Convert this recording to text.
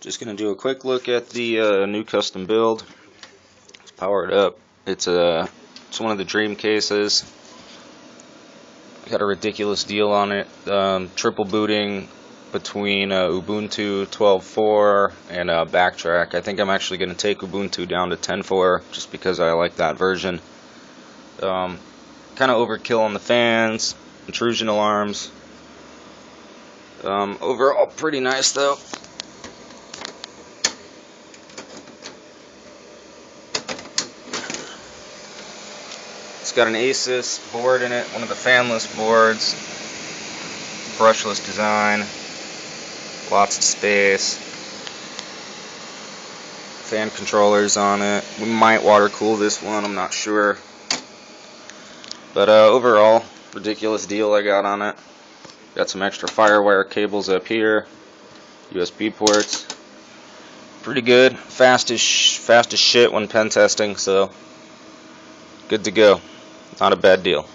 Just going to do a quick look at the uh, new custom build. Let's power it up. It's a it's one of the dream cases. Got a ridiculous deal on it. Um, triple booting between uh, Ubuntu 12.4 and uh, Backtrack. I think I'm actually going to take Ubuntu down to 10.4 just because I like that version. Um, kind of overkill on the fans, intrusion alarms. Um, overall, pretty nice though. It's got an Asus board in it, one of the fanless boards, brushless design, lots of space, fan controllers on it. We might water cool this one, I'm not sure. But uh, overall, ridiculous deal I got on it. Got some extra firewire cables up here, USB ports. Pretty good, fast as fast as shit when pen testing, so good to go. Not a bad deal.